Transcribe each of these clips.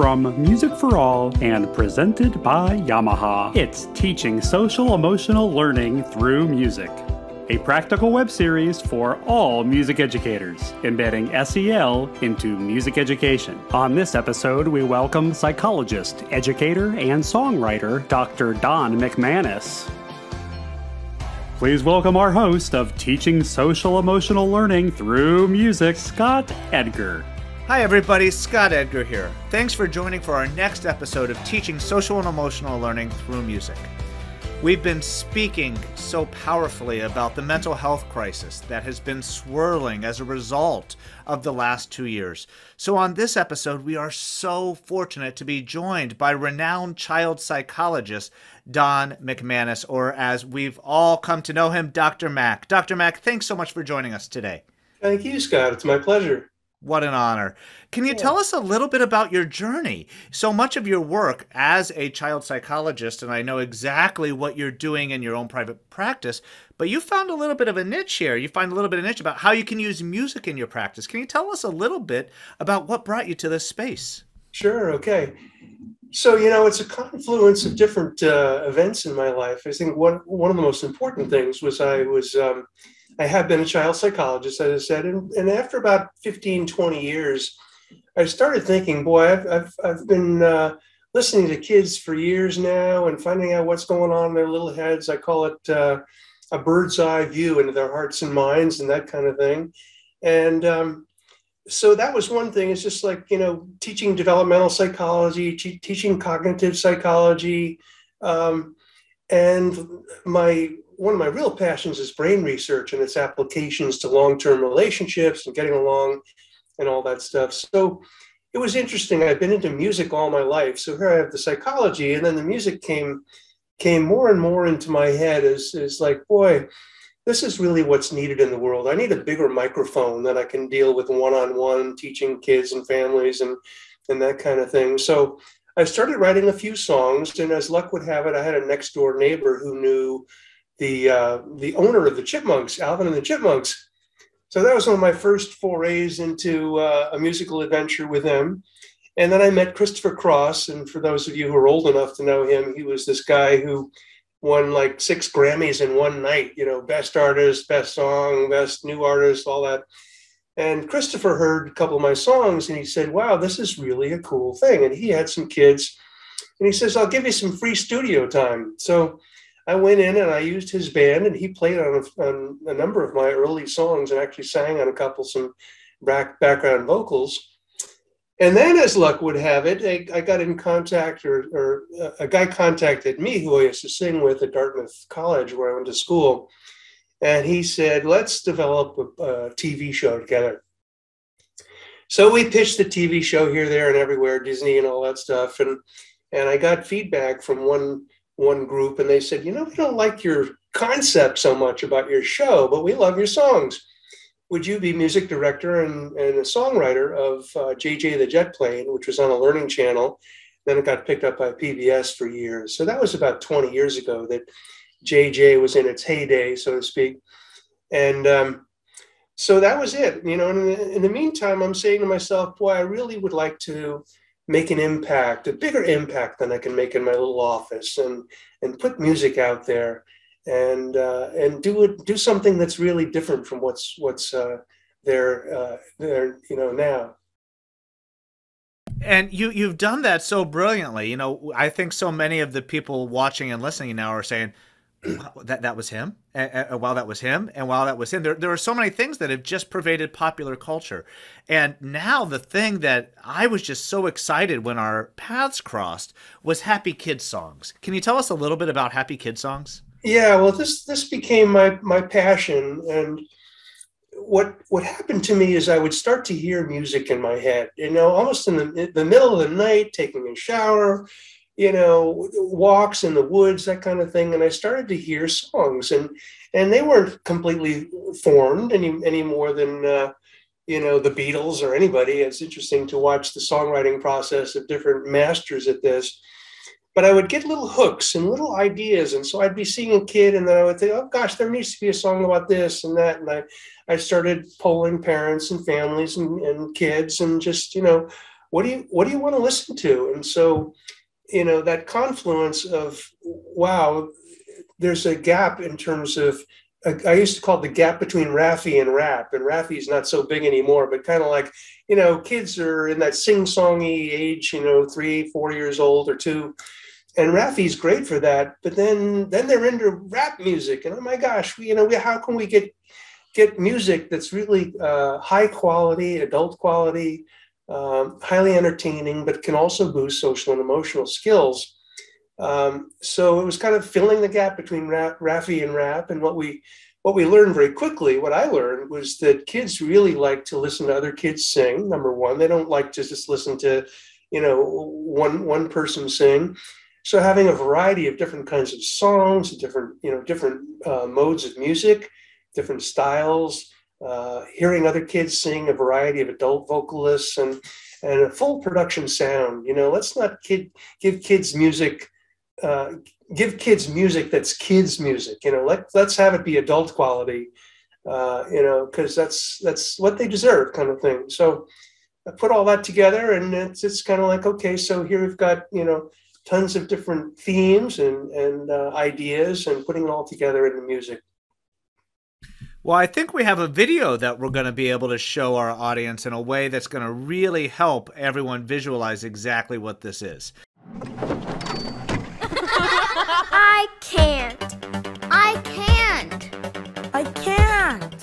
from Music for All and presented by Yamaha. It's Teaching Social Emotional Learning Through Music, a practical web series for all music educators, embedding SEL into music education. On this episode, we welcome psychologist, educator, and songwriter Dr. Don MacMannis. Please welcome our host of Teaching Social Emotional Learning Through Music, Scott Edgar. Hi, everybody. Scott Edgar here. Thanks for joining for our next episode of Teaching Social and Emotional Learning Through Music. We've been speaking so powerfully about the mental health crisis that has been swirling as a result of the last two years. So, on this episode, we are so fortunate to be joined by renowned child psychologist Don MacMannis, or as we've all come to know him, Dr. Mac. Dr. Mac, thanks so much for joining us today. Thank you, Scott. It's my pleasure. What an honor. Can you tell us a little bit about your journey? So much of your work as a child psychologist, and I know exactly what you're doing in your own private practice, but you found a little bit of a niche here. You find a little bit of a niche about how you can use music in your practice. Can you tell us a little bit about what brought you to this space? Sure. Okay. So, you know, it's a confluence of different uh, events in my life. I think one, one of the most important things was I was. Um, I have been a child psychologist, as I said, and, and after about 15, 20 years, I started thinking, boy, I've, I've, I've been uh, listening to kids for years now and finding out what's going on in their little heads. I call it uh, a bird's eye view into their hearts and minds and that kind of thing. And um, so that was one thing. It's just like, you know, teaching developmental psychology, teaching cognitive psychology. Um, and my one of my real passions is brain research and its applications to long-term relationships and getting along and all that stuff. So it was interesting. I've been into music all my life. So here I have the psychology, and then the music came came more and more into my head as, as like, boy, this is really what's needed in the world. I need a bigger microphone that I can deal with one-on-one teaching kids and families and and that kind of thing. So I started writing a few songs, and as luck would have it, I had a next door neighbor who knew the uh, the owner of the Chipmunks, Alvin and the Chipmunks. So that was one of my first forays into uh, a musical adventure with him. And then I met Christopher Cross, and for those of you who are old enough to know him, he was this guy who won like six Grammys in one night. You know, best artist, best song, best new artist, all that. And Christopher heard a couple of my songs, and he said, "Wow, this is really a cool thing." And he had some kids, and he says, "I'll give you some free studio time." So I went in and I used his band, and he played on a, on a number of my early songs and actually sang on a couple some back, background vocals. And then, as luck would have it, I, I got in contact, or, or uh, a guy contacted me who I used to sing with at Dartmouth College, where I went to school. And he said, Let's develop a, a TV show together. So we pitched the TV show here, there, and everywhere, Disney and all that stuff. And, and I got feedback from one one group and they said, you know, we don't like your concept so much about your show, but we love your songs. Would you be music director and, and a songwriter of uh, JJ the Jet Plane, which was on a learning channel? Then it got picked up by PBS for years. So that was about 20 years ago that JJ was in its heyday, so to speak. And um, so that was it. You know, in the, in the meantime, I'm saying to myself, boy, I really would like to make an impact, a bigger impact than I can make in my little office, and and put music out there, and uh, and do it, do something that's really different from what's what's uh, there uh, there you know now. And you you've done that so brilliantly. You know, I think so many of the people watching and listening now are saying, that that was him and, and, while that was him and while that was him there, there are so many things that have just pervaded popular culture and now the thing that i was just so excited when our paths crossed was happy kid songs can you tell us a little bit about happy kid songs yeah well this this became my my passion and what what happened to me is i would start to hear music in my head you know almost in the, in the middle of the night taking a shower you know, walks in the woods, that kind of thing. And I started to hear songs, and and they weren't completely formed any any more than uh, you know the Beatles or anybody. It's interesting to watch the songwriting process of different masters at this. But I would get little hooks and little ideas, and so I'd be seeing a kid, and then I would think, "Oh gosh, there needs to be a song about this and that." And I, I started polling parents and families and, and kids, and just you know, what do you what do you want to listen to? And so, you know, that confluence of wow, there's a gap in terms of I used to call it the gap between Raffi and rap, and Raffi's not so big anymore, but kind of like, you know, kids are in that sing-songy age, you know, three, four years old or two. And Raffi's great for that, but then then they're into rap music, and oh my gosh, we, you know, we, how can we get get music that's really uh, high quality, adult quality, um, highly entertaining, but can also boost social and emotional skills. Um, so it was kind of filling the gap between rap, Raffi and rap. And what we what we learned very quickly, what I learned was that kids really like to listen to other kids sing. Number one, they don't like to just listen to, you know, one one person sing. So having a variety of different kinds of songs, different you know different uh, modes of music, different styles, uh, hearing other kids sing a variety of adult vocalists and and a full production sound. You know, let's not kid give kids music. Uh, give kids music that's kids music. You know, let let's have it be adult quality. Uh, you know, because that's that's what they deserve, kind of thing. So I put all that together, and it's it's kind of like okay, so here we've got you know tons of different themes and and uh, ideas, and putting it all together in the music. Well, I think we have a video that we're going to be able to show our audience in a way that's going to really help everyone visualize exactly what this is. I can't. I can't. I can't.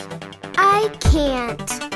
I can't.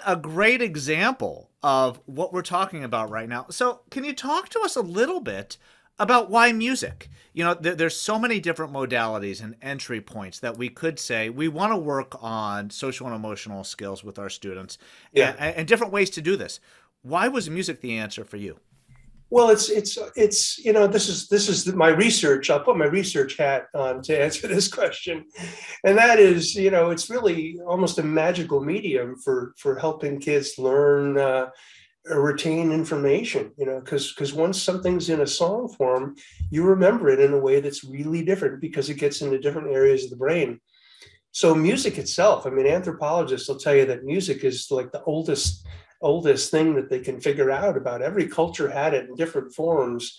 What a great example of what we're talking about right now. So, can you talk to us a little bit about why music? You know, there, there's so many different modalities and entry points that we could say we want to work on social and emotional skills with our students yeah. and, and different ways to do this. Why was music the answer for you? Well, it's it's it's you know this is this is my research. I'll put my research hat on to answer this question, and that is you know it's really almost a magical medium for for helping kids learn. Uh, retain information you know because because once something's in a song form you remember it in a way that's really different because it gets into different areas of the brain so music itself i mean anthropologists will tell you that music is like the oldest oldest thing that they can figure out about every culture had it in different forms.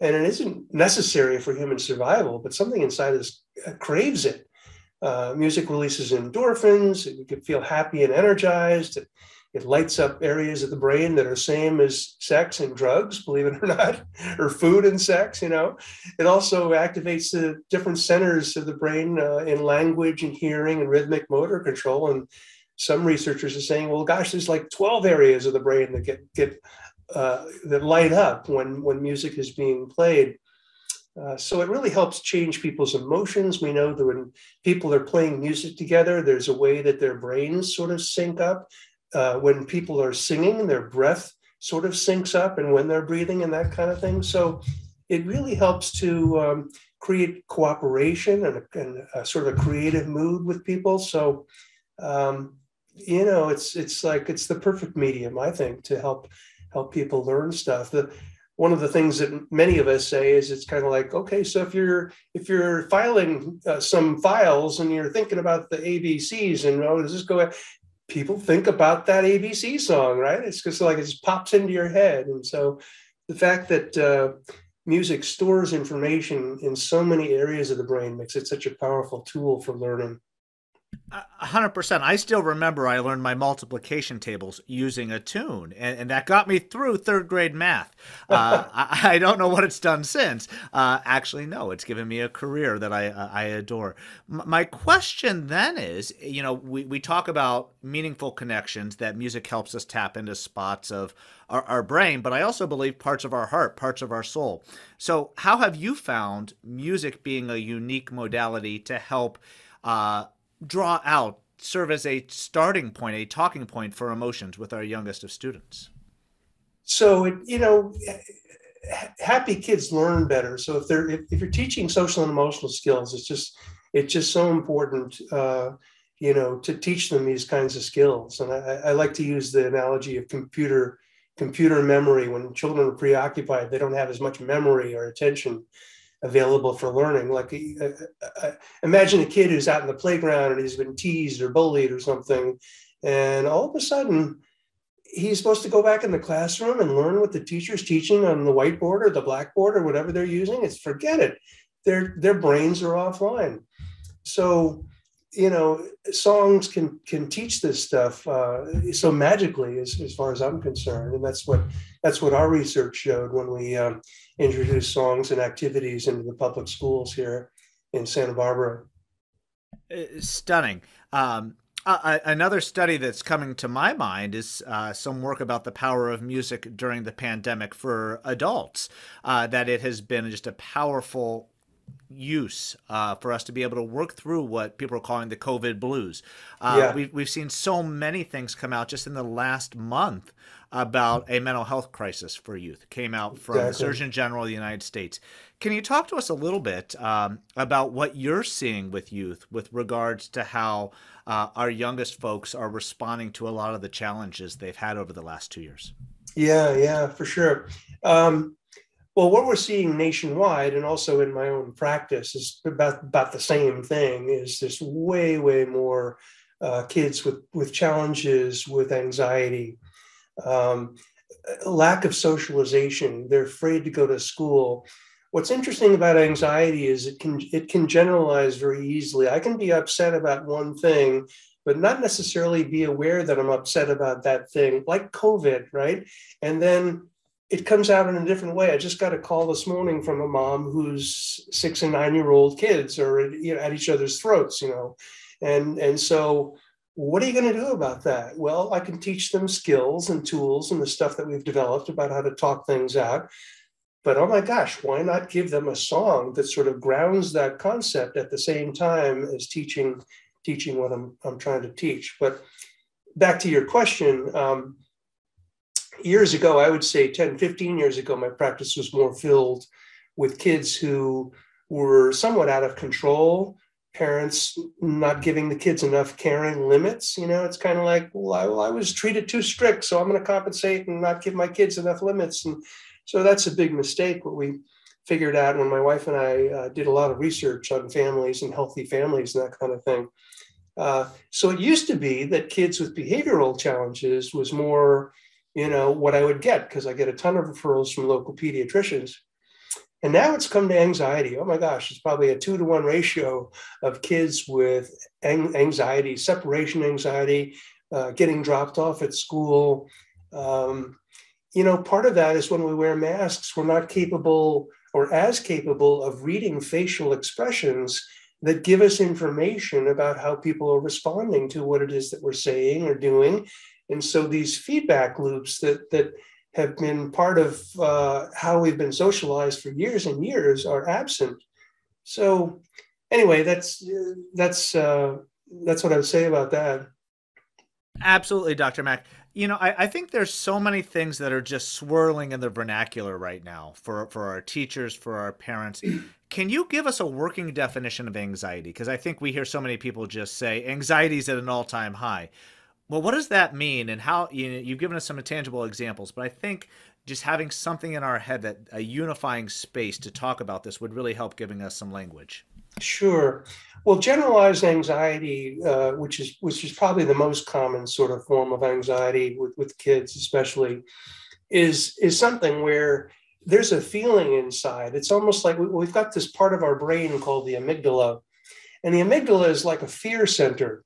And it isn't necessary for human survival but something inside us uh, craves it. Uh, music releases endorphins you can feel happy and energized it, it lights up areas of the brain that are same as sex and drugs believe it or not or food and sex you know? It also activates the different centers of the brain uh, in language and hearing and rhythmic motor control and some researchers are saying, well, gosh, there's like 12 areas of the brain that get get uh, that light up when when music is being played. Uh, so it really helps change people's emotions. We know that when people are playing music together, there's a way that their brains sort of sync up. Uh, when people are singing, their breath sort of syncs up, and when they're breathing and that kind of thing. So it really helps to um, create cooperation and, a, and a sort of a creative mood with people. So um, you know it's it's like it's the perfect medium i think to help help people learn stuff. The one of the things that many of us say is it's kind of like okay so if you're if you're filing uh, some files and you're thinking about the abcs and oh does this go people think about that abc song right? It's just like it just pops into your head. And so the fact that uh, music stores information in so many areas of the brain makes it such a powerful tool for learning hundred percent. I still remember I learned my multiplication tables using a tune, and, and that got me through third grade math. Uh, I, I, don't know what it's done since. Uh, actually, no, it's given me a career that I uh, I adore. M- my question then is, you know, we we talk about meaningful connections that music helps us tap into spots of our, our brain, but I also believe parts of our heart, parts of our soul. So, how have you found music being a unique modality to help? Uh, draw out, serve as a starting point, a talking point for emotions with our youngest of students? So, you know, happy kids learn better. So if they're if, if, you're teaching social and emotional skills, it's just it's just so important, uh, you know, to teach them these kinds of skills. And I, I like to use the analogy of computer computer memory. When children are preoccupied, they don't have as much memory or attention available for learning. Like, uh, uh, imagine a kid who's out in the playground and he's been teased or bullied or something, and all of a sudden, he's supposed to go back in the classroom and learn what the teacher's teaching on the whiteboard or the blackboard or whatever they're using. It's forget it. Their their brains are offline. So you know songs can can teach this stuff uh, so magically as, as far as i'm concerned. And that's what that's what our research showed when we um, introduced songs and activities into the public schools here in santa barbara. Uh, stunning. Um, uh, another study that's coming to my mind is uh, some work about the power of music during the pandemic for adults. Uh, that it has been just a powerful use uh, for us to be able to work through what people are calling the COVID blues. Uh, yeah. we've, we've seen so many things come out just in the last month about a mental health crisis for youth. It came out from exactly. the Surgeon General of the United States. Can you talk to us a little bit um, about what you're seeing with youth with regards to how uh, our youngest folks are responding to a lot of the challenges they've had over the last two years? Yeah, yeah, for sure. Um, well, what we're seeing nationwide and also in my own practice is about, about the same thing is this way, way more uh, kids with, with challenges, with anxiety, um, lack of socialization. They're afraid to go to school. What's interesting about anxiety is it can it can generalize very easily. I can be upset about one thing, but not necessarily be aware that I'm upset about that thing, like COVID, right? And then it comes out in a different way. I just got a call this morning from a mom whose six and nine year old kids are you know, at each other's throats, you know, and and so what are you going to do about that? Well, I can teach them skills and tools and the stuff that we've developed about how to talk things out. But oh my gosh, why not give them a song that sort of grounds that concept at the same time as teaching teaching what I'm I'm trying to teach? But back to your question. Um, years ago, I would say 10, 15 years ago, my practice was more filled with kids who were somewhat out of control, parents not giving the kids enough caring limits. You know, it's kind of like, well I, well, I was treated too strict, so I'm going to compensate and not give my kids enough limits. And so that's a big mistake. What we figured out when my wife and I uh, did a lot of research on families and healthy families and that kind of thing. Uh, so it used to be that kids with behavioral challenges was more, you know, what I would get because I get a ton of referrals from local pediatricians. And now it's come to anxiety. Oh my gosh, it's probably a two to one ratio of kids with anxiety, separation anxiety, uh, getting dropped off at school. Um, you know, part of that is when we wear masks, we're not capable or as capable of reading facial expressions that give us information about how people are responding to what it is that we're saying or doing. And so these feedback loops that that have been part of uh, how we've been socialized for years and years are absent. So anyway, that's that's uh, that's what I would say about that. Absolutely, Dr. Mac. You know, I, I, think there's so many things that are just swirling in the vernacular right now for, for our teachers, for our parents. Can you give us a working definition of anxiety? Because I think we hear so many people just say anxiety is at an all time high. Well, what does that mean? And how you know, you've given us some tangible examples, but I think just having something in our head that a unifying space to talk about this would really help giving us some language. Sure. Well, generalized anxiety, uh, which is which is probably the most common sort of form of anxiety with, with kids, especially, is is something where there's a feeling inside. It's almost like we, we've got this part of our brain called the amygdala, and the amygdala is like a fear center,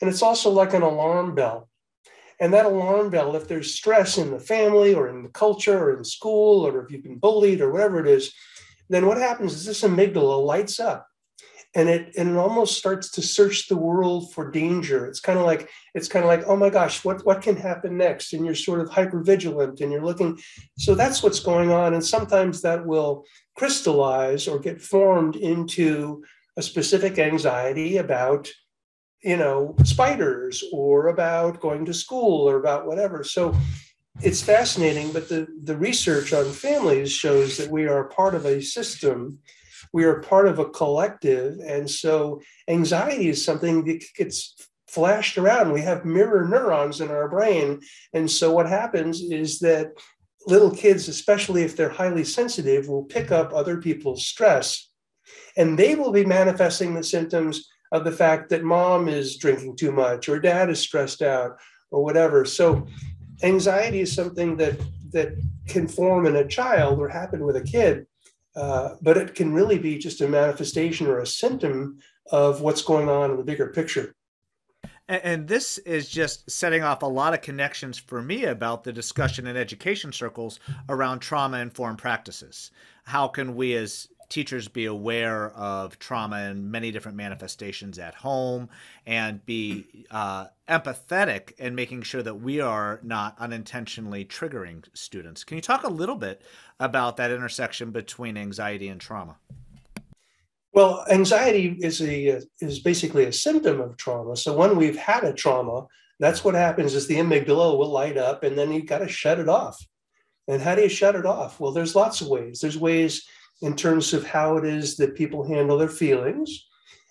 and it's also like an alarm bell. And that alarm bell, if there's stress in the family or in the culture or in school, or if you've been bullied or whatever it is, then what happens is this amygdala lights up. And it and it almost starts to search the world for danger. It's kind of like it's kind of like oh my gosh what what can happen next? And you're sort of hyper vigilant and you're looking. So that's what's going on. And sometimes that will crystallize or get formed into a specific anxiety about you know spiders or about going to school or about whatever so it's fascinating but the the research on families shows that we are part of a system we are part of a collective. And so anxiety is something that gets flashed around. We have mirror neurons in our brain. And so what happens is that little kids, especially if they're highly sensitive, will pick up other people's stress. And they will be manifesting the symptoms of the fact that mom is drinking too much or dad is stressed out or whatever. So anxiety is something that that can form in a child or happen with a kid uh, but it can really be just a manifestation or a symptom of what's going on in the bigger picture. And, and this is just setting off a lot of connections for me about the discussion in education circles around trauma informed practices. How can we as teachers be aware of trauma in many different manifestations at home and be uh, empathetic in making sure that we are not unintentionally triggering students. Can you talk a little bit about that intersection between anxiety and trauma? Well, anxiety is a is basically a symptom of trauma. So when we've had a trauma, that's what happens is the amygdala will light up and then you've got to shut it off. And how do you shut it off? Well, there's lots of ways. There's ways in terms of how it is that people handle their feelings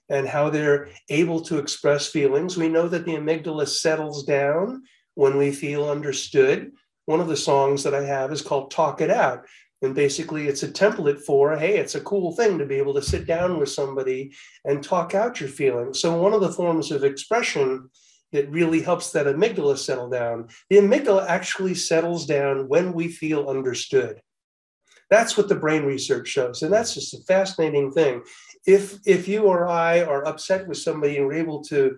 and how they're able to express feelings. We know that the amygdala settles down when we feel understood. One of the songs that I have is called Talk It Out. And basically, it's a template for hey, it's a cool thing to be able to sit down with somebody and talk out your feelings. So, one of the forms of expression that really helps that amygdala settle down, the amygdala actually settles down when we feel understood. That's what the brain research shows. And that's just a fascinating thing. If, if you or I are upset with somebody and we're able to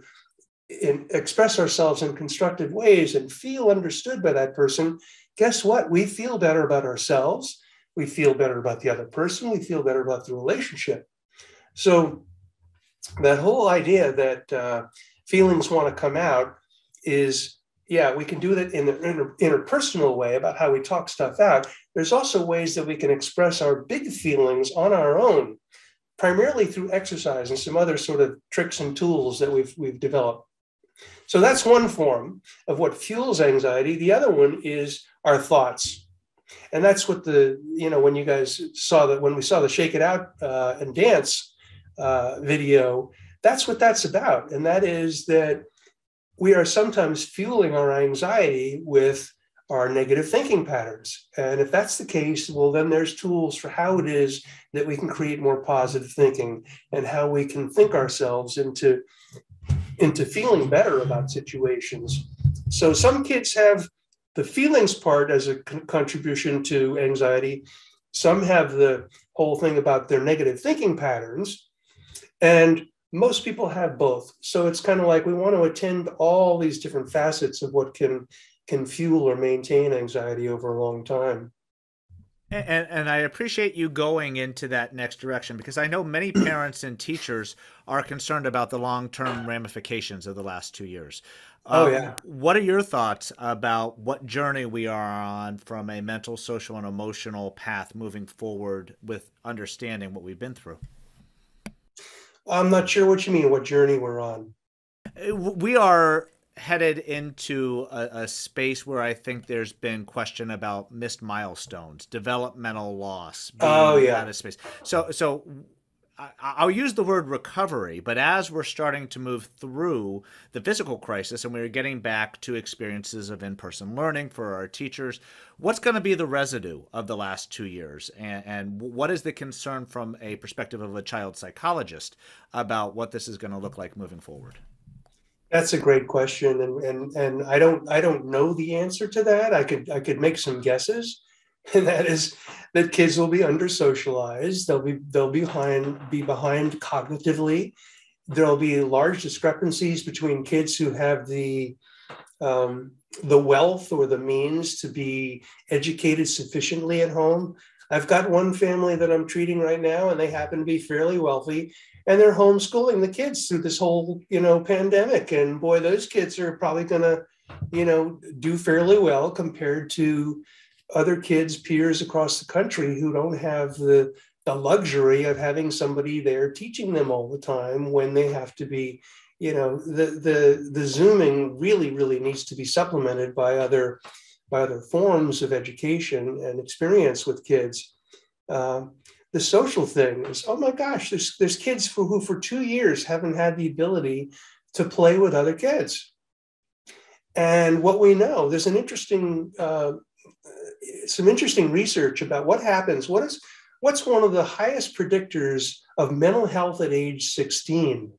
in, express ourselves in constructive ways and feel understood by that person, guess what? We feel better about ourselves. We feel better about the other person. We feel better about the relationship. So, that whole idea that uh, feelings want to come out is yeah, we can do that in the inter- interpersonal way about how we talk stuff out. There's also ways that we can express our big feelings on our own, primarily through exercise and some other sort of tricks and tools that we've we've developed. So that's one form of what fuels anxiety. The other one is our thoughts. And that's what the, you know, when you guys saw that, when we saw the Shake It Out uh, and Dance uh, video, that's what that's about. And that is that we are sometimes fueling our anxiety with our negative thinking patterns. And if that's the case, well, then there's tools for how it is that we can create more positive thinking and how we can think ourselves into, into feeling better about situations. So some kids have the feelings part as a con- contribution to anxiety. Some have the whole thing about their negative thinking patterns. And most people have both. So it's kind of like we want to attend all these different facets of what can can fuel or maintain anxiety over a long time. And, and I appreciate you going into that next direction because I know many parents and teachers are concerned about the long term ramifications of the last two years. Oh, um, yeah. What are your thoughts about what journey we are on from a mental, social, and emotional path moving forward with understanding what we've been through? I'm not sure what you mean, what journey we're on. Uh, we are headed into a, a, space where I think there's been question about missed milestones, developmental loss. oh yeah, out of space. So so I, will use the word recovery, but as we're starting to move through the physical crisis and we're getting back to experiences of in-person learning for our teachers, what's going to be the residue of the last two years, and, and what is the concern from a perspective of a child psychologist about what this is going to look like moving forward? That's a great question, and and and I don't I don't know the answer to that. I could I could make some guesses, and that is that kids will be under socialized. They'll be they'll be behind be behind cognitively. There'll be large discrepancies between kids who have the um, the wealth or the means to be educated sufficiently at home. I've got one family that I'm treating right now, and they happen to be fairly wealthy, and they're homeschooling the kids through this whole you know pandemic and boy those kids are probably going to you know do fairly well compared to other kids peers across the country who don't have the the luxury of having somebody there teaching them all the time when they have to be you know the the the zooming really really needs to be supplemented by other by other forms of education and experience with kids um, the social thing is, oh my gosh, there's there's kids for, who for two years haven't had the ability to play with other kids. And what we know, there's an interesting, uh, Uh, some interesting research about what happens. What is what's one of the highest predictors of mental health at age 16?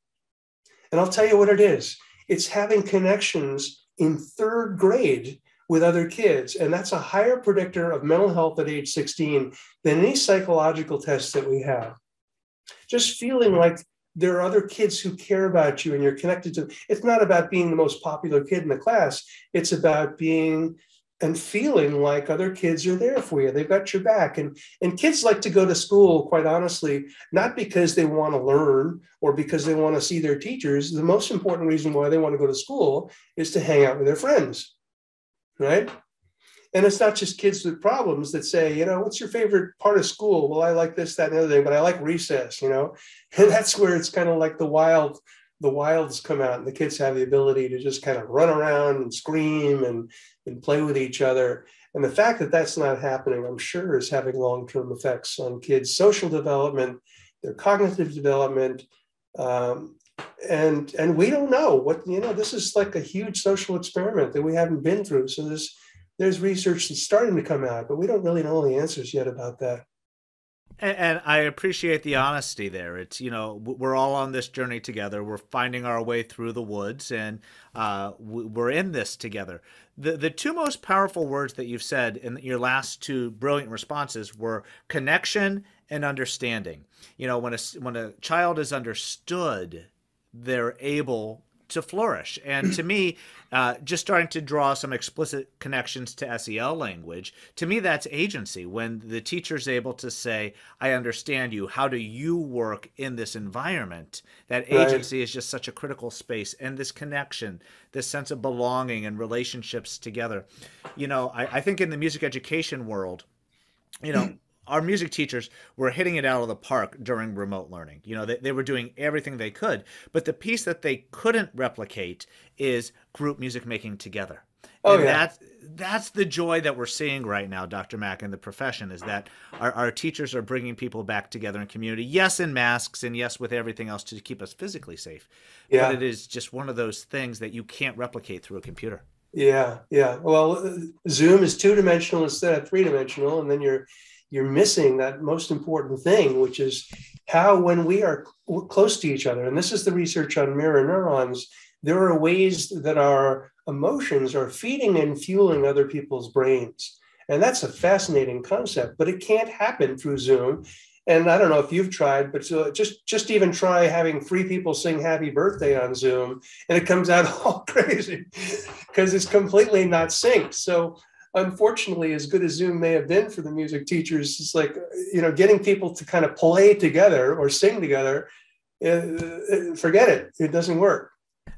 And I'll tell you what it is. It's having connections in third grade with other kids. And that's a higher predictor of mental health at age 16 than any psychological test that we have. Just feeling like there are other kids who care about you and you're connected to them. It's not about being the most popular kid in the class, it's about being and feeling like other kids are there for you. They've got your back. And, and kids like to go to school, quite honestly, not because they want to learn or because they want to see their teachers. The most important reason why they want to go to school is to hang out with their friends right? And it's not just kids with problems that say, you know, what's your favorite part of school? Well, I like this, that, and the other thing, but I like recess, you know? And that's where it's kind of like the wild, the wilds come out and the kids have the ability to just kind of run around and scream and, and play with each other. And the fact that that's not happening, I'm sure, is having long term effects on kids' social development, their cognitive development, um, and and we don't know what you know this is like a huge social experiment that we haven't been through so there's there's research that's starting to come out but we don't really know the answers yet about that and, and, I appreciate the honesty there. It's you know we're all on this journey together. We're finding our way through the woods, and uh, we're in this together. The the two most powerful words that you've said in your last two brilliant responses were connection and understanding. You know when a when a child is understood they're able to flourish. And to me, uh, just starting to draw some explicit connections to SEL language, to me, that's agency. When the teacher's able to say, I understand you, how do you work in this environment? That agency right. is just such a critical space. And this connection, this sense of belonging and relationships together. You know, I, I think in the music education world, you know, our music teachers were hitting it out of the park during remote learning. You know, they, they were doing everything they could, but the piece that they couldn't replicate is group music making together. Oh, and yeah. that's that's the joy that we're seeing right now, Dr. Mac, in the profession is that our, our teachers are bringing people back together in community. Yes, in masks, and yes, with everything else to keep us physically safe. Yeah. But it is just one of those things that you can't replicate through a computer. Yeah, yeah. Well, Zoom is two dimensional instead of three dimensional, and then you're you're missing that most important thing, which is how when we are close to each other, and this is the research on mirror neurons. There are ways that our emotions are feeding and fueling other people's brains, and that's a fascinating concept. But it can't happen through Zoom. And I don't know if you've tried, but just just even try having three people sing "Happy Birthday" on Zoom, and it comes out all crazy because it's completely not synced. So unfortunately, as good as Zoom may have been for the music teachers, it's like you know getting people to kind of play together or sing together. uh, forget it; it doesn't work.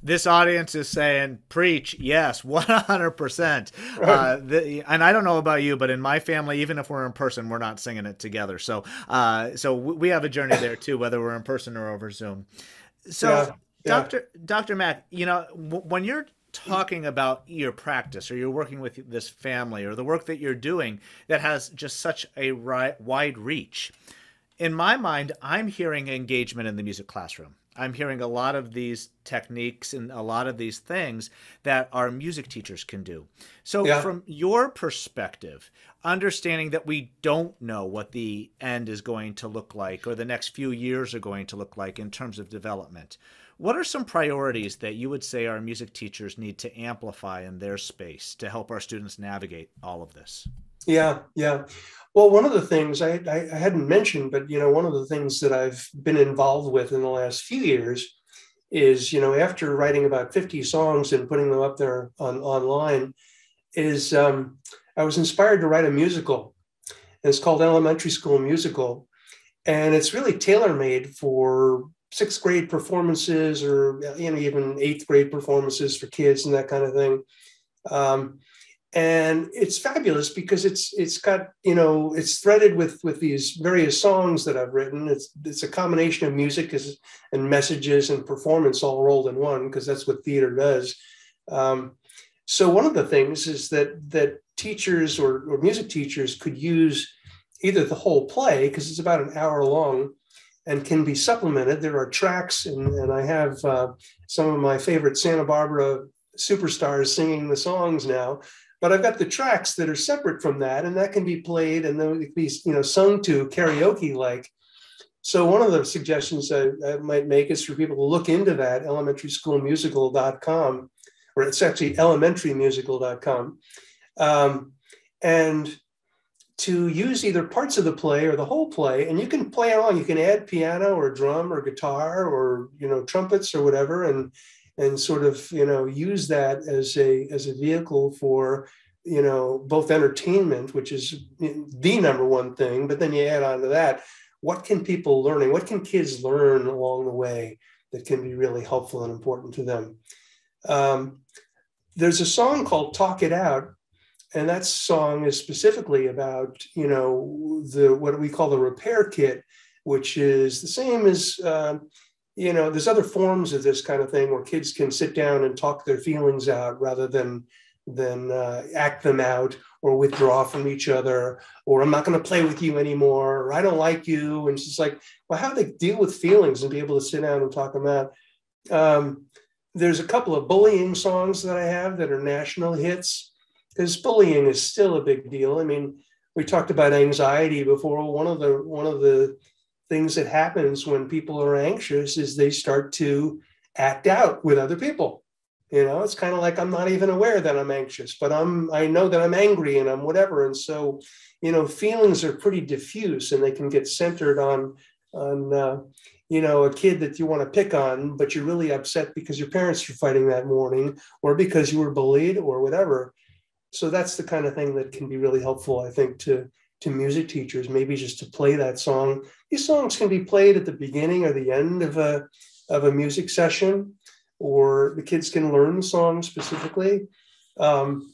This audience is saying, "Preach, yes, one hundred percent." Right. Uh, the- And I don't know about you, but in my family, even if we're in person, we're not singing it together. So, uh, so we have a journey there too, whether we're in person or over Zoom. So, Yeah, yeah. Doctor Doctor Mac, you know, w- when you're talking about your practice or you're working with this family or the work that you're doing that has just such a wide reach, in my mind, I'm hearing engagement in the music classroom. I'm hearing a lot of these techniques and a lot of these things that our music teachers can do. So, Yeah. from your perspective, understanding that we don't know what the end is going to look like or the next few years are going to look like in terms of development, what are some priorities that you would say our music teachers need to amplify in their space to help our students navigate all of this? Yeah, yeah. Well, one of the things I, I, hadn't mentioned, but you know, one of the things that I've been involved with in the last few years is, you know, after writing about 50 songs and putting them up there on online, is um, I was inspired to write a musical. And it's called Elementary School Musical. And it's really tailor-made for sixth grade performances or you know, even eighth grade performances for kids and that kind of thing. Um, and it's fabulous because it's it's got you know it's threaded with with these various songs that I've written. It's it's a combination of music as, and messages and performance all rolled in one because that's what theater does. Um, so one of the things is that that teachers or, or music teachers could use either the whole play because it's about an hour long and can be supplemented. There are tracks, and, and I have uh, some of my favorite Santa Barbara superstars singing the songs now but I've got the tracks that are separate from that, and that can be played and then it can be you know sung to karaoke like. So one of the suggestions I, I might make is for people to look into that elementarySchoolMusical.com, or it's actually elementarymusical.com, um, and to use either parts of the play or the whole play, and you can play along. You can add piano or drum or guitar or you know trumpets or whatever, and and sort of you know use that as a as a vehicle for you know both entertainment which is the number one thing but then you add on to that what can people learning what can kids learn along the way that can be really helpful and important to them um, there's a song called talk it out and that song is specifically about you know the what we call the repair kit which is the same as um, you know, there's other forms of this kind of thing where kids can sit down and talk their feelings out rather than than uh, act them out or withdraw from each other or I'm not going to play with you anymore or I don't like you and it's just like well how do they deal with feelings and be able to sit down and talk them out. Um, there's a couple of bullying songs that I have that are national hits because bullying is still a big deal. I mean, we talked about anxiety before. One of the one of the things that happens when people are anxious is they start to act out with other people you know it's kind of like i'm not even aware that i'm anxious but i'm i know that i'm angry and i'm whatever and so you know feelings are pretty diffuse and they can get centered on on uh, you know a kid that you want to pick on but you're really upset because your parents are fighting that morning or because you were bullied or whatever so that's the kind of thing that can be really helpful i think to to music teachers, maybe just to play that song. These songs can be played at the beginning or the end of a, of a music session, or the kids can learn the song specifically. Um,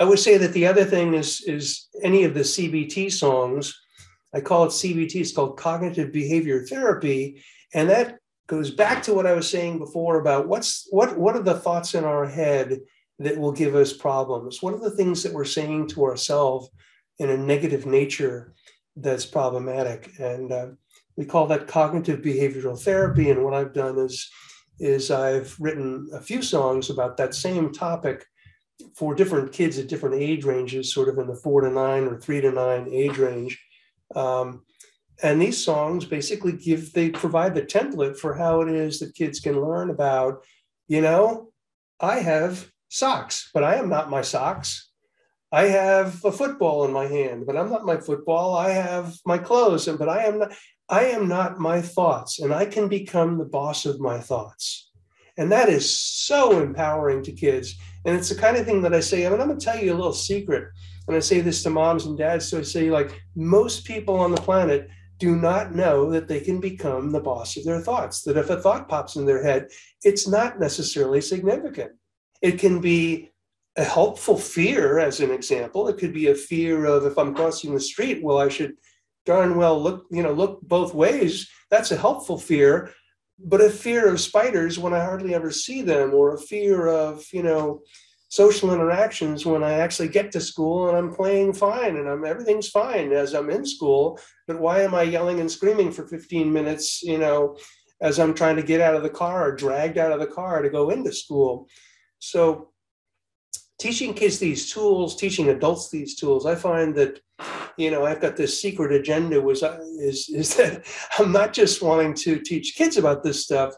I would say that the other thing is, is any of the CBT songs I call it CBT. It's called cognitive behavior therapy, and that goes back to what I was saying before about what's what what are the thoughts in our head that will give us problems? What are the things that we're saying to ourselves in a negative nature that's problematic? And uh, we call that cognitive behavioral therapy. And what I've done is is I've written a few songs about that same topic for different kids at different age ranges, sort of in the four to nine or three to nine age range. Um, and these songs basically give, they provide the template for how it is that kids can learn about, you know, I have socks, but I am not my socks. I have a football in my hand, but I'm not my football. I have my clothes, but I am not, I am not my thoughts, and I can become the boss of my thoughts. And that is so empowering to kids. And it's the kind of thing that I say, I mean, I'm going to tell you a little secret. And I say this to moms and dads. So I say, like, most people on the planet do not know that they can become the boss of their thoughts. That if a thought pops in their head, it's not necessarily significant. It can be a helpful fear, as an example. It could be a fear of if I'm crossing the street, well, I should darn well look, you know, look both ways. That's a helpful fear but a fear of spiders when I hardly ever see them, or a fear of, you know, social interactions when I actually get to school and I'm playing fine and I'm everything's fine as I'm in school. But why am I yelling and screaming for 15 minutes, you know, as I'm trying to get out of the car or dragged out of the car to go into school? So teaching kids these tools, teaching adults these tools, I find that you know I've got this secret agenda was is is that I'm not just wanting to teach kids about this stuff.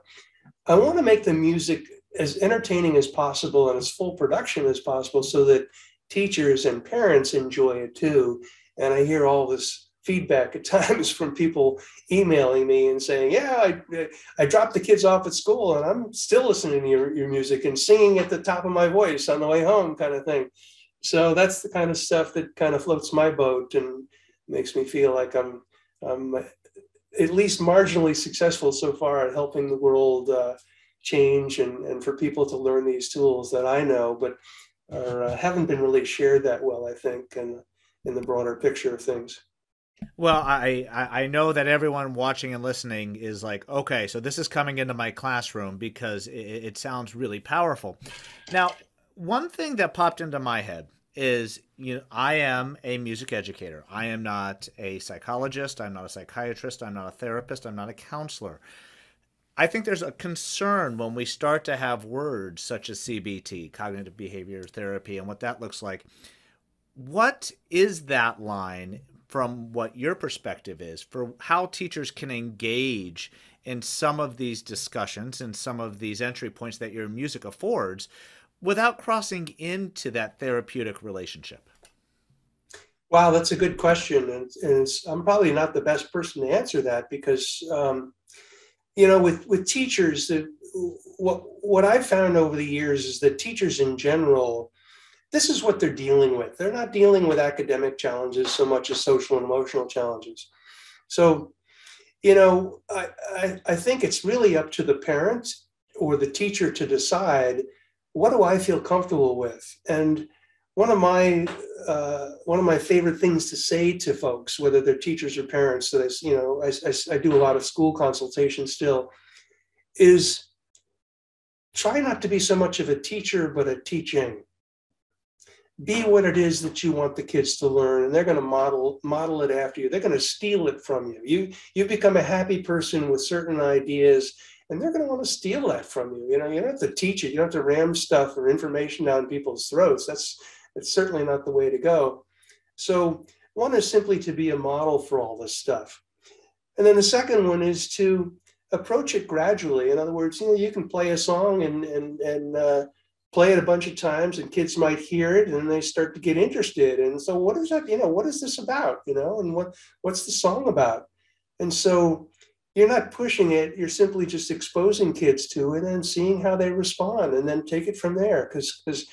I want to make the music as entertaining as possible and as full production as possible so that teachers and parents enjoy it too. And I hear all this feedback at times from people emailing me and saying, "Yeah, I, I dropped the kids off at school and I'm still listening to your, your music and singing at the top of my voice on the way home," kind of thing. So that's the kind of stuff that kind of floats my boat and makes me feel like I'm, I'm at least marginally successful so far at helping the world uh, change and, and for people to learn these tools that I know, but are, uh, haven't been really shared that well, I think, in, in the broader picture of things. Well, I, I know that everyone watching and listening is like, okay, so this is coming into my classroom because it, it sounds really powerful. Now, one thing that popped into my head is you know I am a music educator. I am not a psychologist, I'm not a psychiatrist, I'm not a therapist, I'm not a counselor. I think there's a concern when we start to have words such as CBT, cognitive behavior therapy and what that looks like. What is that line from what your perspective is for how teachers can engage in some of these discussions and some of these entry points that your music affords without crossing into that therapeutic relationship? Wow, that's a good question, and, and I'm probably not the best person to answer that because, um, you know, with with teachers, that what what I've found over the years is that teachers in general, this is what they're dealing with. They're not dealing with academic challenges so much as social and emotional challenges. So, you know, I, I, I think it's really up to the parent or the teacher to decide what do I feel comfortable with? And one of my uh, one of my favorite things to say to folks, whether they're teachers or parents, that I, you know, I, I, I do a lot of school consultation still, is try not to be so much of a teacher, but a teaching. Be what it is that you want the kids to learn, and they're going to model model it after you. They're going to steal it from you. You you become a happy person with certain ideas, and they're going to want to steal that from you. You know, you don't have to teach it. You don't have to ram stuff or information down people's throats. That's that's certainly not the way to go. So one is simply to be a model for all this stuff, and then the second one is to approach it gradually. In other words, you know, you can play a song and and and uh, play it a bunch of times, and kids might hear it, and they start to get interested. And so, what is that? You know, what is this about? You know, and what what's the song about? And so you're not pushing it you're simply just exposing kids to it and seeing how they respond and then take it from there because because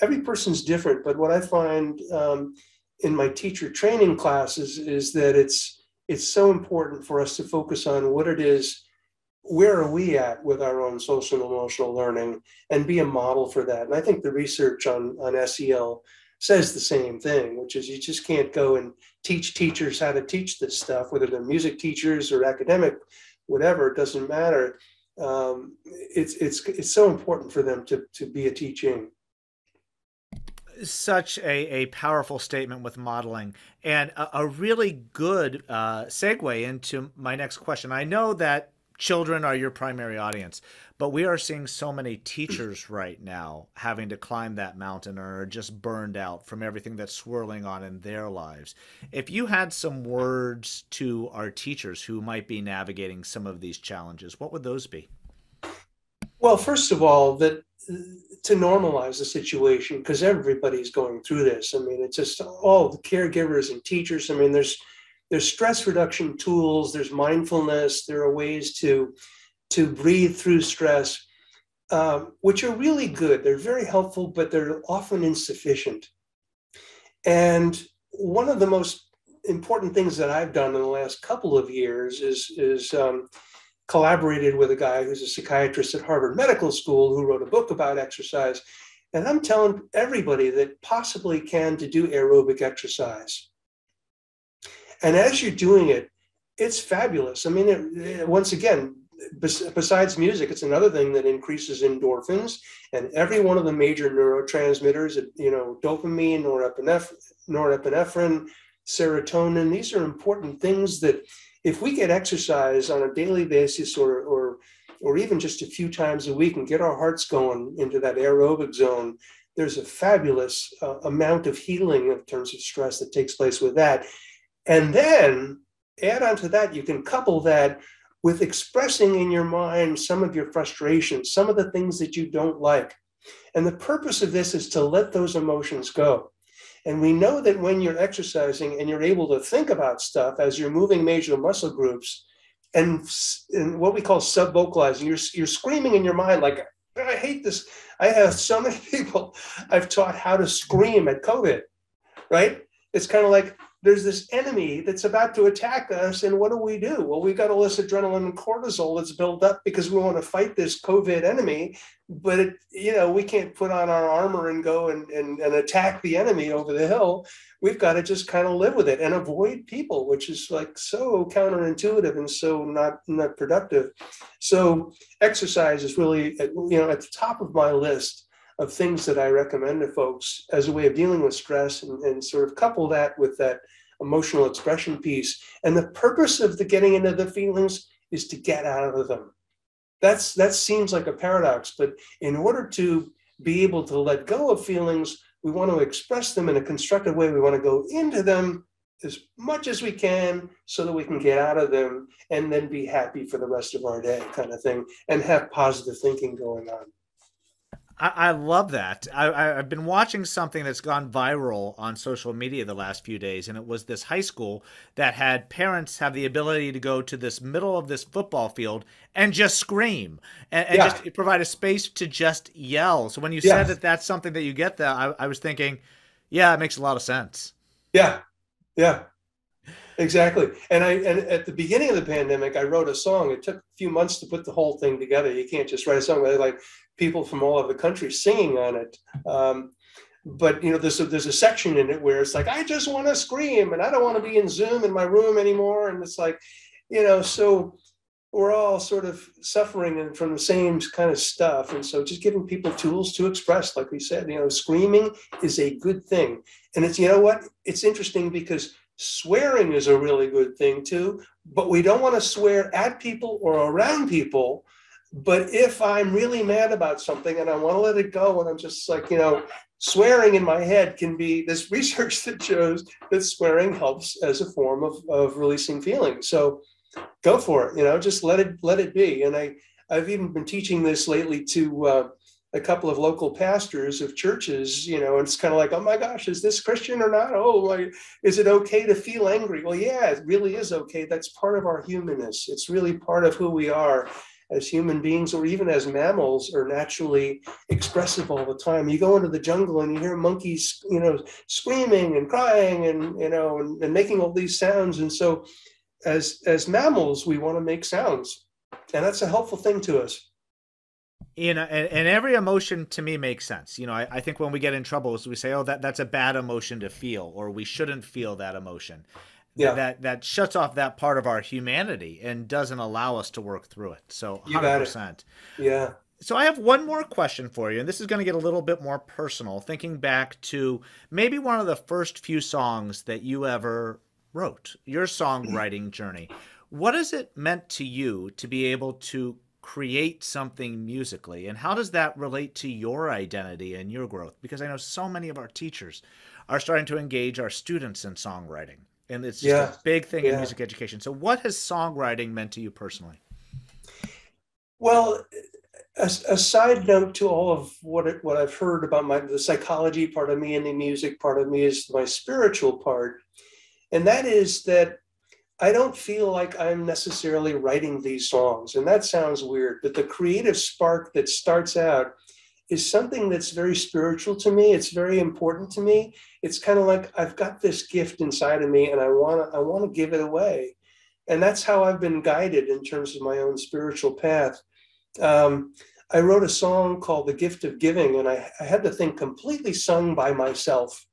every person's different but what i find um, in my teacher training classes is that it's it's so important for us to focus on what it is where are we at with our own social and emotional learning and be a model for that and i think the research on on sel says the same thing, which is you just can't go and teach teachers how to teach this stuff, whether they're music teachers or academic, whatever, it doesn't matter. Um, it's, it's, it's so important for them to, to be a teaching such a, a powerful statement with modeling and a, a really good uh, segue into my next question. I know that children are your primary audience, but we are seeing so many teachers right now having to climb that mountain or are just burned out from everything that's swirling on in their lives. If you had some words to our teachers who might be navigating some of these challenges, what would those be? Well, first of all, that to normalize the situation because everybody's going through this. I mean, it's just all the caregivers and teachers. I mean, there's there's stress reduction tools, there's mindfulness, there are ways to to breathe through stress, um, which are really good. They're very helpful, but they're often insufficient. And one of the most important things that I've done in the last couple of years is is um, collaborated with a guy who's a psychiatrist at Harvard Medical School who wrote a book about exercise. And I'm telling everybody that possibly can to do aerobic exercise. And as you're doing it, it's fabulous. I mean, it, it, once again, besides music, it's another thing that increases endorphins and every one of the major neurotransmitters, you know, dopamine, norepinephrine, norepinephrine serotonin. These are important things that if we get exercise on a daily basis or, or, or even just a few times a week and get our hearts going into that aerobic zone, there's a fabulous uh, amount of healing in terms of stress that takes place with that. And then add on to that, you can couple that with expressing in your mind some of your frustrations, some of the things that you don't like. And the purpose of this is to let those emotions go. And we know that when you're exercising and you're able to think about stuff as you're moving major muscle groups and, and what we call subvocalizing, you're, you're screaming in your mind like, I hate this. I have so many people I've taught how to scream at COVID, right? It's kind of like there's this enemy that's about to attack us. And what do we do? Well, we've got all this adrenaline and cortisol that's built up because we want to fight this COVID enemy. But, it, you know, we can't put on our armor and go and, and, and attack the enemy over the hill. We've got to just kind of live with it and avoid people, which is like so counterintuitive and so not, not productive. So exercise is really, you know, at the top of my list of things that I recommend to folks as a way of dealing with stress and, and sort of couple that with that emotional expression piece. And the purpose of the getting into the feelings is to get out of them. That's that seems like a paradox, but in order to be able to let go of feelings, we want to express them in a constructive way. We want to go into them as much as we can so that we can get out of them and then be happy for the rest of our day, kind of thing, and have positive thinking going on. I, I love that. I, have been watching something that's gone viral on social media the last few days, and it was this high school that had parents have the ability to go to this middle of this football field and just scream and, and yeah. just provide a space to just yell. So when you said that that's something that you get there, I, I was thinking, yeah, it makes a lot of sense. Yeah, yeah, exactly. And I and at the beginning of the pandemic, I wrote a song. It took a few months to put the whole thing together. You can't just write a song. with Like people from all over the country singing on it. Um, but you know, there's a, there's a section in it where it's like, I just want to scream, and I don't want to be in Zoom in my room anymore. And it's like, you know, so we're all sort of suffering from the same kind of stuff. And so just giving people tools to express, like we said, you know, screaming is a good thing. And it's, you know what? It's interesting because swearing is a really good thing too, but we don't want to swear at people or around people but if I'm really mad about something and I want to let it go, and I'm just like, you know, swearing in my head can be this research that shows that swearing helps as a form of, of releasing feelings. So go for it, you know, just let it let it be. And I I've even been teaching this lately to uh, a couple of local pastors of churches, you know, and it's kind of like, oh my gosh, is this Christian or not? Oh, like, is it okay to feel angry? Well, yeah, it really is okay. That's part of our humanness. It's really part of who we are as human beings or even as mammals are naturally expressive all the time. You go into the jungle and you hear monkeys, you know, screaming and crying and you know and, and making all these sounds. And so as as mammals, we want to make sounds. And that's a helpful thing to us. You know and, and, every emotion to me makes sense you know I, I think when we get in trouble is we say oh that that's a bad emotion to feel or we shouldn't feel that emotion yeah. that that shuts off that part of our humanity and doesn't allow us to work through it so 100% yeah so I have one more question for you, and this is going to get a little bit more personal. Thinking back to maybe one of the first few songs that you ever wrote, your songwriting journey. What has it meant to you to be able to create something musically, and how does that relate to your identity and your growth? Because I know so many of our teachers are starting to engage our students in songwriting, and it's just yeah. a big thing yeah. in music education. So, what has songwriting meant to you personally? Well, a, a, side note to all of what it, what I've heard about my the psychology part of me and the music part of me is my spiritual part, and that is that I don't feel like I'm necessarily writing these songs, and that sounds weird, but the creative spark that starts out is something that's very spiritual to me. It's very important to me. It's kind of like I've got this gift inside of me, and I want to I want to give it away, and that's how I've been guided in terms of my own spiritual path um, I wrote a song called The Gift of Giving, and I, I, had the thing completely sung by myself.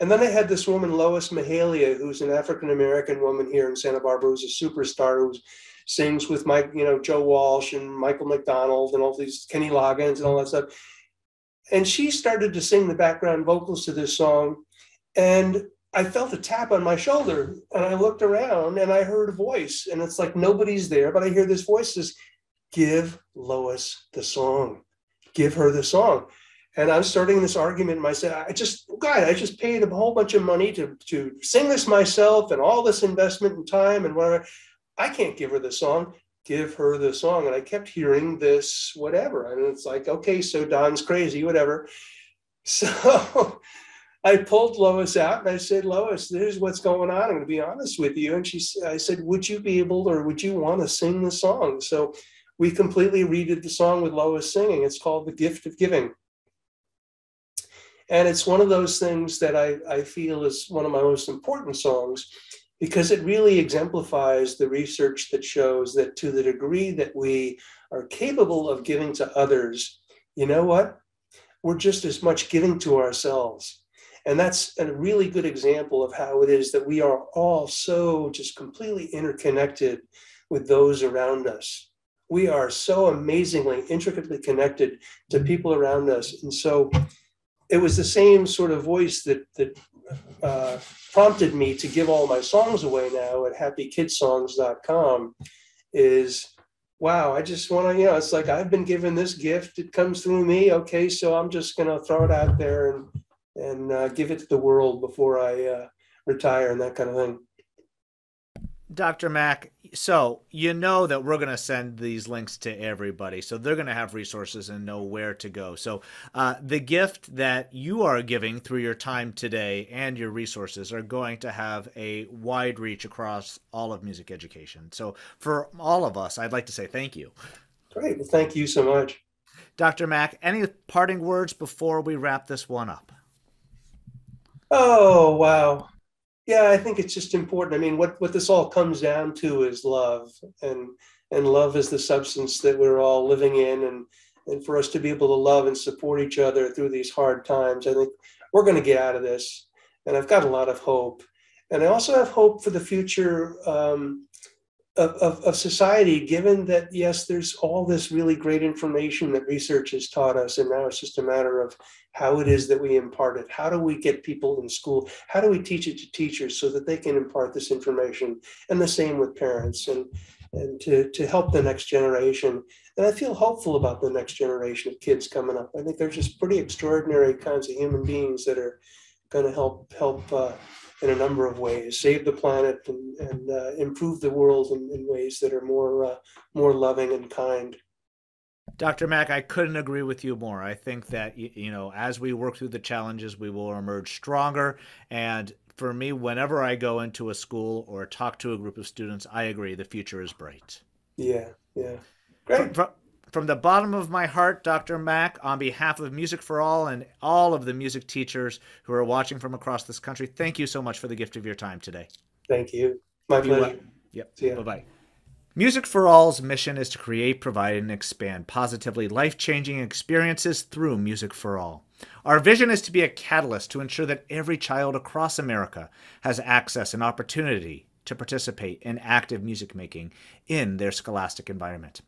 And then I had this woman, Lois Mahalia, who's an African American woman here in Santa Barbara, who's a superstar who sings with Mike, you know, Joe Walsh and Michael McDonald and all these Kenny Loggins and all that stuff. And she started to sing the background vocals to this song. And I felt a tap on my shoulder and I looked around and I heard a voice. And it's like nobody's there, but I hear this voice says, give Lois the song, give her the song. And I'm starting this argument myself. I just, God, I just paid a whole bunch of money to, to sing this myself and all this investment and time and whatever. I can't give her the song. Give her the song. And I kept hearing this, whatever. And it's like, okay, so Don's crazy, whatever. So I pulled Lois out and I said, Lois, this is what's going on. I'm going to be honest with you. And she, I said, would you be able or would you want to sing the song? So we completely redid the song with Lois singing. It's called The Gift of Giving. And it's one of those things that I, I feel is one of my most important songs because it really exemplifies the research that shows that to the degree that we are capable of giving to others, you know what? We're just as much giving to ourselves. And that's a really good example of how it is that we are all so just completely interconnected with those around us we are so amazingly intricately connected to people around us and so it was the same sort of voice that that uh, prompted me to give all my songs away now at happykidsongs.com is wow i just want to you know it's like i've been given this gift. It comes through me. Okay so i'm just going to throw it out there and and uh, give it to the world before i uh, retire and that kind of thing Dr. Mac, so you know that we're going to send these links to everybody, so they're going to have resources and know where to go. So uh, the gift that you are giving through your time today and your resources are going to have a wide reach across all of music education. So for all of us, I'd like to say thank you. Great. Well, thank you so much. Dr. Mac, any parting words before we wrap this one up? Oh, wow yeah, I think it's just important. I mean, what what this all comes down to is love, and and love is the substance that we're all living in, and and for us to be able to love and support each other through these hard times, I think we're going to get out of this. And I've got a lot of hope, and I also have hope for the future. Um, of, of, of, society, given that, yes, there's all this really great information that research has taught us, and now it's just a matter of how it is that we impart it. How do we get people in school? How do we teach it to teachers so that they can impart this information? And the same with parents and, and to, to help the next generation. And I feel hopeful about the next generation of kids coming up. I think they're just pretty extraordinary kinds of human beings that are going to help help uh, in a number of ways, save the planet and, and uh, improve the world in, in, ways that are more uh, more loving and kind. Dr. Mac, I couldn't agree with you more. I think that you know, as we work through the challenges, we will emerge stronger. And for me, whenever I go into a school or talk to a group of students, I agree the future is bright. Yeah, yeah, great. From, from the bottom of my heart, Dr. Mac, on behalf of Music for All and all of the music teachers who are watching from across this country, thank you so much for the gift of your time today. Thank you. My pleasure. Yep. Bye bye. Music for All's mission is to create, provide, and expand positively life changing experiences through Music for All. Our vision is to be a catalyst to ensure that every child across America has access and opportunity to participate in active music making in their scholastic environment.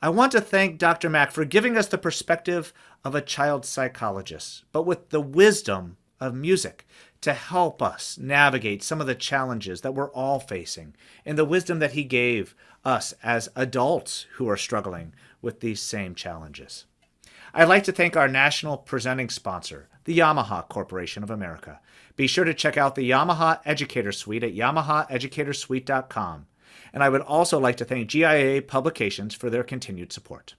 I want to thank Dr. Mac for giving us the perspective of a child psychologist, but with the wisdom of music to help us navigate some of the challenges that we're all facing and the wisdom that he gave us as adults who are struggling with these same challenges. I'd like to thank our national presenting sponsor, the Yamaha Corporation of America. Be sure to check out the Yamaha Educator Suite at yamahaeducatorsuite.com and I would also like to thank GIA Publications for their continued support.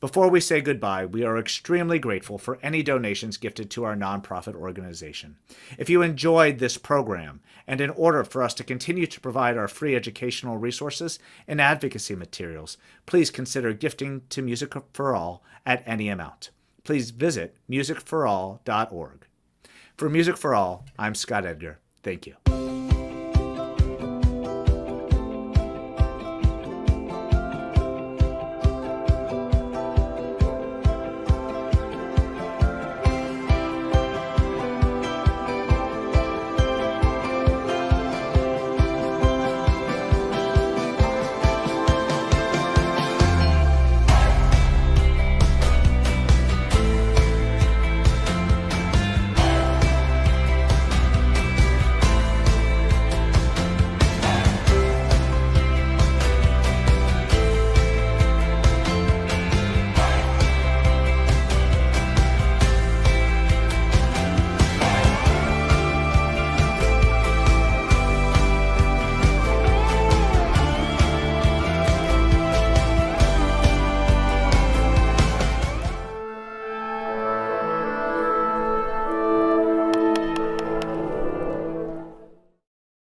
Before we say goodbye, we are extremely grateful for any donations gifted to our nonprofit organization. If you enjoyed this program, and in order for us to continue to provide our free educational resources and advocacy materials, please consider gifting to Music for All at any amount. Please visit musicforall.org. For Music for All, I'm Scott Edgar. Thank you.